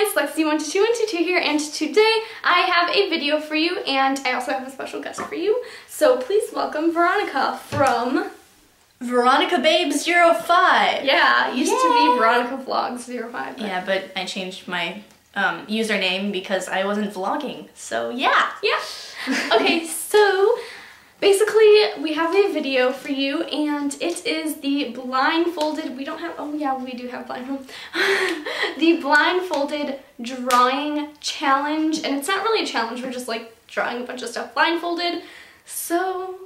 guys, Lexi122122 here, and today I have a video for you, and I also have a special guest for you. So please welcome Veronica from... Veronica Babes 05. Yeah, used to be Veronica Vlogs 05. but- Yeah, but I changed my um, username because I wasn't vlogging. So yeah. Yeah. Okay, so basically we have a video for you and it is the blindfolded, we don't have, oh yeah, we do have blindfold. the blindfolded drawing challenge. And it's not really a challenge, we're just like drawing a bunch of stuff blindfolded. So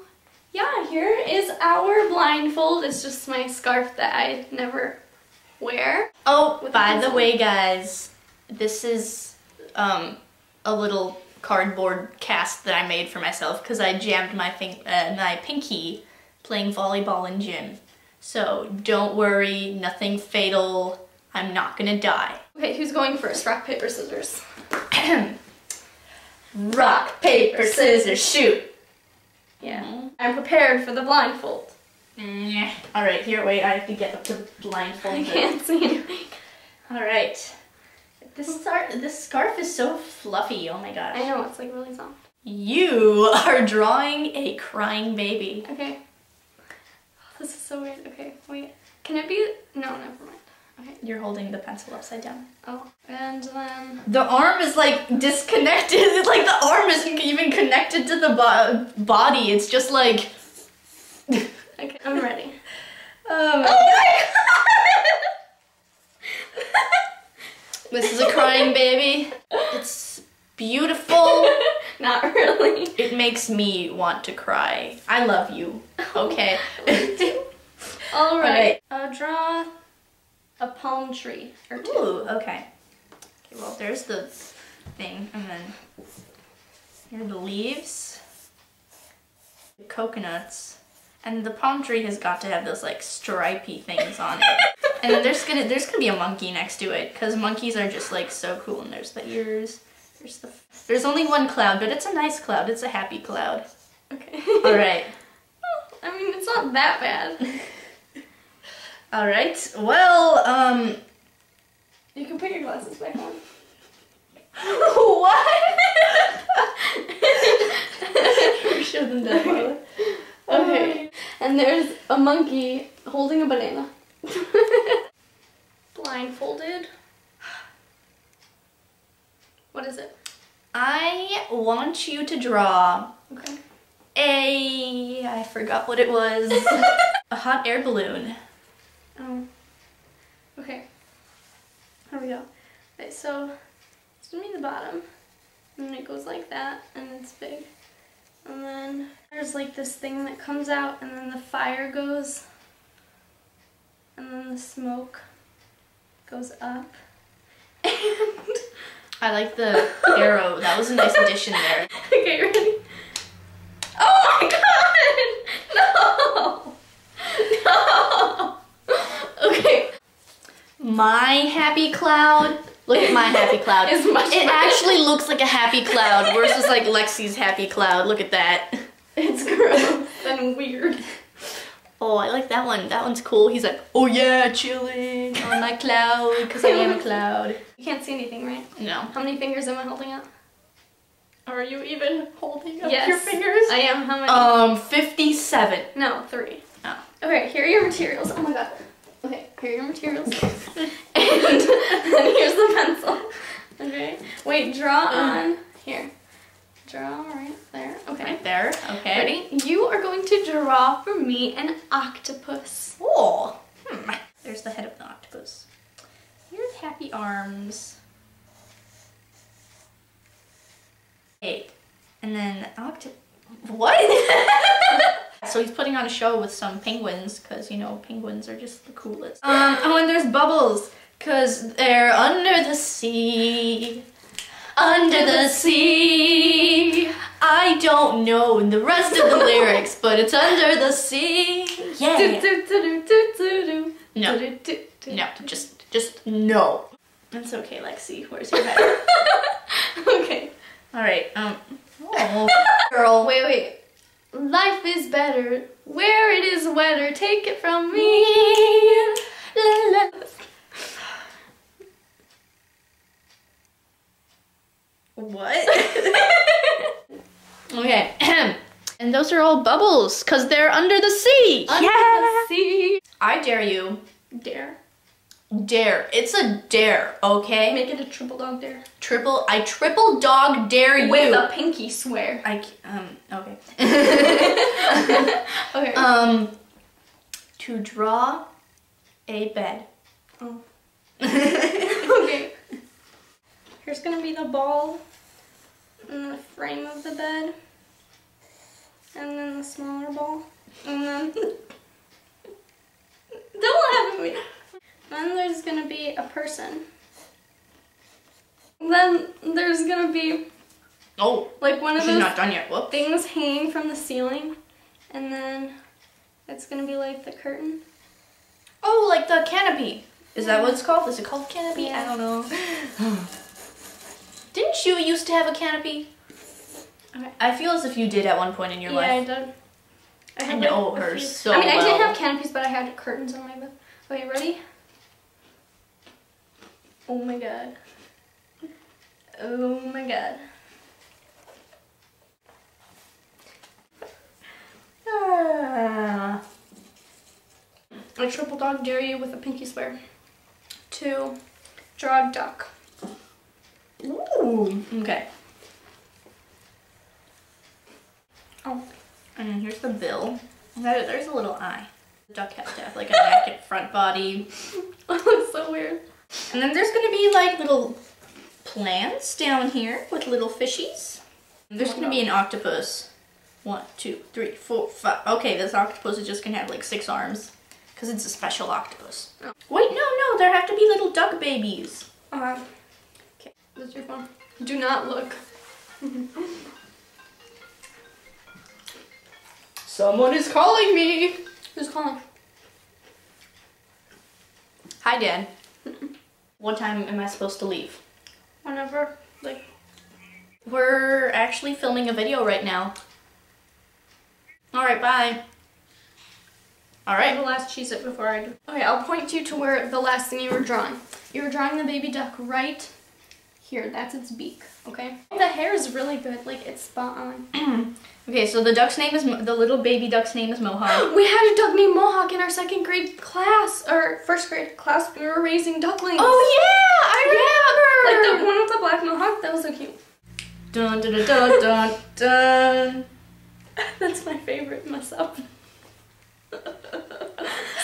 yeah, here is our blindfold. It's just my scarf that I never wear. Oh, by the the way, guys, this is um, a little cardboard cast that I made for myself because I jammed my uh, my pinky playing volleyball in gym. So don't worry, nothing fatal. I'm not gonna die. Okay, who's going first? Rock, paper, scissors. Rock, paper, scissors, shoot. Yeah. I'm prepared for the blindfold. All right, here, wait. I have to get up to blindfold. I can't see anything. All right. This scarf, this scarf is so fluffy. Oh my gosh. I know, it's like really soft. You are drawing a crying baby. Okay. This is so weird. Okay, wait. Can it be? No, never mind. Okay. You're holding the pencil upside down. Oh, and then. The arm is like disconnected. It's Like the arm isn't even connected to the bo- body. It's just like. Okay, I'm ready. Um, oh my This is a crying baby. It's beautiful. Not really. It makes me want to cry. I love you. Okay. All right. right. Uh, draw a palm tree or two. Ooh, okay. Okay, well, there's the thing, and then here are the leaves, the coconuts, and the palm tree has got to have those like stripy things on it. and then there's gonna there's gonna be a monkey next to it because monkeys are just like so cool. And there's the ears. There's the there's only one cloud, but it's a nice cloud. It's a happy cloud. Okay. All right. I mean, it's not that bad. All right. Well, um, You can put your glasses back on. what? Show them that. Marla. Okay. And there's a monkey holding a banana. Blindfolded. What is it? I want you to draw Okay. a. I forgot what it was. a hot air balloon. Oh. Okay. Here we go. Okay, so it's gonna be the bottom. And then it goes like that, and it's big. And then there's like this thing that comes out, and then the fire goes. And then the smoke goes up. And I like the arrow. That was a nice addition there. okay, ready? Oh my god! No! No! Okay. My happy cloud. Look at my happy cloud. It's much it better. actually looks like a happy cloud versus like Lexi's happy cloud. Look at that. It's gross and weird. Oh, I like that one. That one's cool. He's like, oh yeah, chilling on my cloud because I am a cloud. You can't see anything, right? No. How many fingers am I holding up? Are you even holding up Yes. your fingers? I am. How many? Um, 57. no, three. Oh. Okay, here are your materials. Oh my god. Okay, here are your materials. and then here's the pencil. Okay. Wait, draw on here. Draw right there. Okay. Right there. Okay. Ready? You are going to draw for me an octopus. Oh. Hmm. There's the head of the octopus. Here's happy arms. Eight. And then octo. What? so he's putting on a show with some penguins because you know penguins are just the coolest. Um. Oh, and there's bubbles because they're under the sea. Under the sea. I don't know the rest of the lyrics, but it's under the sea. Yeah. No. No, just just no. It's okay, Lexi. Where's your head? okay. All right. Um. Oh, girl. Wait, wait. Life is better where it is wetter. Take it from me. La, la. What? okay. and those are all bubbles because they're under the sea. Under the sea. I dare you. Dare. Dare. It's a dare, okay? Make it a triple dog dare. Triple. I triple dog dare you. With a pinky swear. I c- um okay. Okay. um to draw a bed. oh. okay. Here's gonna be the ball in the frame of the bed. And then the smaller ball. And then Don't laugh at me. Then there's gonna be a person. Then there's gonna be Oh, like one of those not done yet. Whoop. things hanging from the ceiling. And then it's gonna be like the curtain. Oh, like the canopy. Is that what it's called? Is it called canopy? I don't know. Didn't you used to have a canopy? Okay. I feel as if you did at one point in your yeah, life. Yeah, I did. I had, know a her so I mean, I didn't have canopies, but I had curtains on my bed. Okay, ready? Oh my god. Oh my god. Ah. I triple dog dare you with a pinky swear to draw a duck. Ooh. Okay. Oh. And then here's the bill. There's a little eye. The duck has to have like a neck and front body. that looks so weird. And then there's gonna be like little plants down here with little fishies. There's gonna be an octopus. One, two, three, four, five. Okay, this octopus is just gonna have like six arms. Because it's a special octopus. Oh. Wait, no, no, there have to be little duck babies. Um, okay, that's your phone. Do not look. Someone is calling me. Who's calling? Hi, Dad. what time am I supposed to leave? Whenever, like, We're actually filming a video right now. Alright, bye. Alright. The last cheese it before I do. Okay, I'll point you to where the last thing you were drawing. You were drawing the baby duck right here. That's its beak, okay? The hair is really good. Like, it's spot on. Okay, so the duck's name is, the little baby duck's name is Mohawk. We had a duck named Mohawk in our second grade class, or first grade class. We were raising ducklings. Oh yeah, I remember! Like the one with the black mohawk, that was so cute. dun dun dun dun dun. dun. That's my favorite mess up.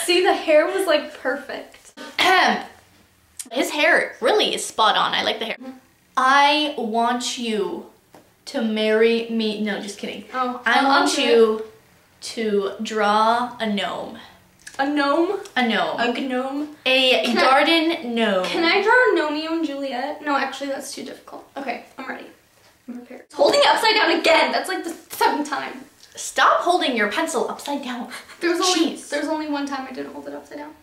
See, the hair was like perfect. His hair really is spot on. I like the hair. I want you to marry me. No, just kidding. Oh, I want you to draw a gnome. A gnome? A gnome. A gnome? A Can I- garden gnome. Can I draw a Romeo and Juliet? No, actually, that's too difficult. Okay, I'm ready. I'm prepared. Holding it upside down again. That's like the seventh time. Stop holding your pencil upside down. There was only Jeez. there's only one time I didn't hold it upside down.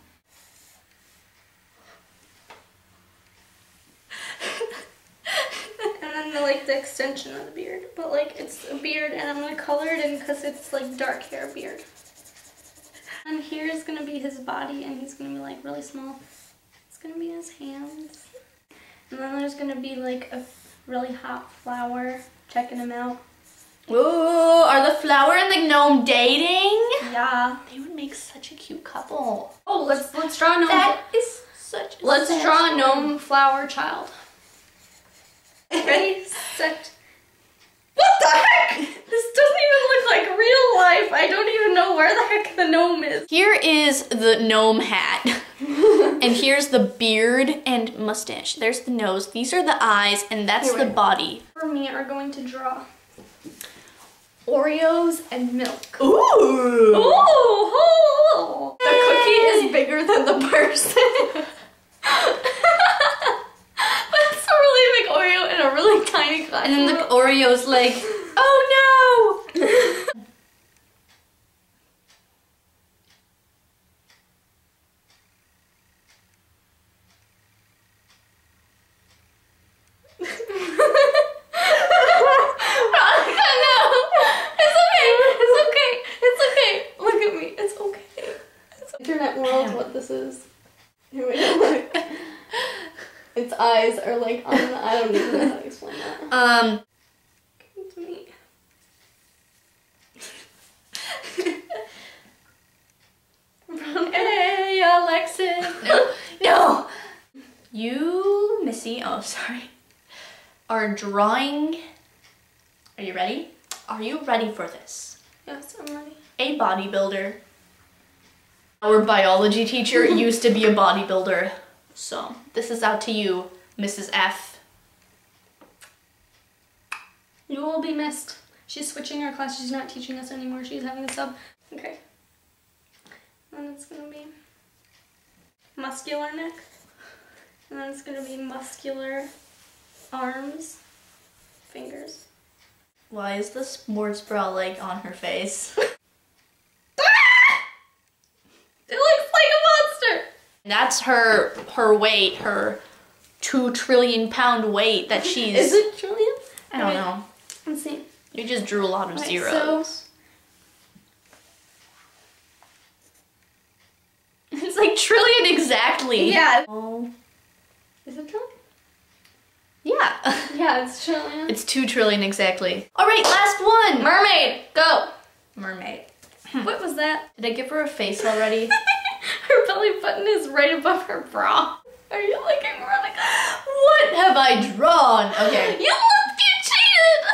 and then the extension of the beard, but like it's a beard, and I'm gonna color it in because it's like dark hair beard. And here is gonna be his body, and he's gonna be like really small. It's gonna be his hands, and then there's gonna be like a really hot flower checking him out. Ooh, are the flower and the gnome dating? Yeah. They would make such a cute couple. Oh, let's let's draw a gnome. That is such a Let's draw a gnome flower child. Ready, set. What the heck? This doesn't even look like real life. I don't even know where the heck the gnome is. Here is the gnome hat. and here's the beard and mustache. There's the nose. These are the eyes, and that's the body. For me, are going to draw Oreos and milk. Ooh. Oh, the cookie is bigger than the person. That's a really big Oreo in a really tiny glass. And then the Oreo's like, oh no! It's okay. It's okay. It's okay. Look at me. It's okay. Internet world, what this is. Here we go. It's eyes are like on the, I don't even know how to explain. Um, Come to me. hey, Alexis. No, no. You, Missy, oh, sorry, are drawing. Are you ready? Are you ready for this? Yes, I'm ready. A bodybuilder. Our biology teacher used to be a bodybuilder. So, this is out to you, Mrs. F. You will be missed. She's switching her class. She's not teaching us anymore. She's having a sub. Okay. And it's gonna be muscular neck. And then it's gonna be muscular arms, fingers. Why is the sports bra like on her face? It looks like a monster! That's her her weight, her two trillion pound weight that she's. Is it trillion? I don't know. Let's see. You just drew a lot of Alright, zeros. It's like trillion exactly. Yeah. Oh. Is it trillion? Yeah. Yeah, it's trillion. it's two trillion exactly. All right, last one. mermaid. Go. Mermaid. Hmm. What was that? Did I give her a face already? her belly button is right above her bra. Are you looking, Veronica? what have I drawn? Okay. You looked, you cheated!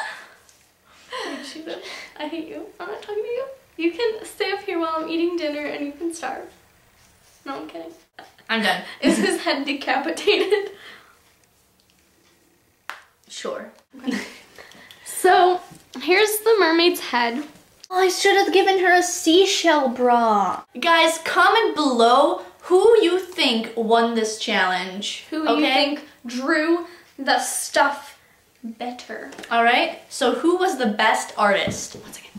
You cheated. I hate you. I'm not talking to you. You can stay up here while I'm eating dinner and you can starve. No, I'm kidding. I'm done. Is his head decapitated? Sure. So, here's the mermaid's head. Oh, I should have given her a seashell bra. Guys, comment below who you think won this challenge. Who okay? you think drew the stuff better? All right. So who was the best artist? One second.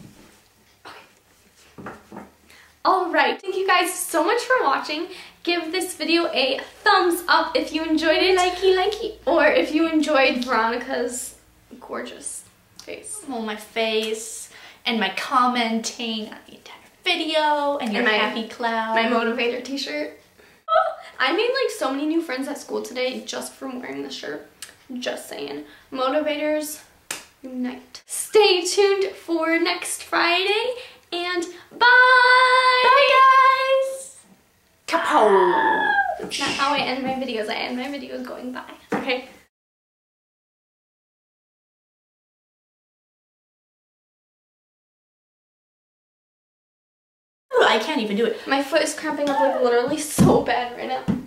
All right, thank you guys so much for watching. Give this video a thumbs up if you enjoyed it. Likey, likey. Or if you enjoyed Veronica's gorgeous face. Oh, my face and my commenting on the entire video and your And my- happy cloud. My motivator t-shirt. Oh. I made like so many new friends at school today just from wearing this shirt. Just saying. Motivators unite. Stay tuned for next Friday and bye! Bye, guys. Kapow. That's not how I end my videos. I end my videos going bye. Okay? I can't even do it. My foot is cramping up like literally so bad right now.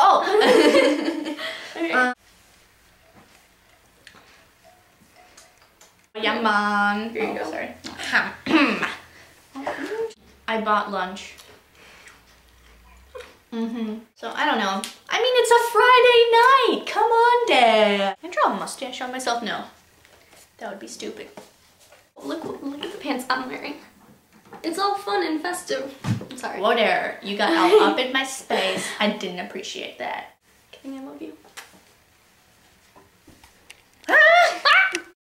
Oh. Uh, yeah, mom. Here you oh, go. Sorry. I bought lunch. Mm-hmm. So I don't know. I mean, it's a Friday night. Come on, Dad. Can I draw a mustache on myself? No. That would be stupid. Look, look at the pants I'm wearing. It's all fun and festive. Sorry. Whatever. You got all up in my space. I didn't appreciate that.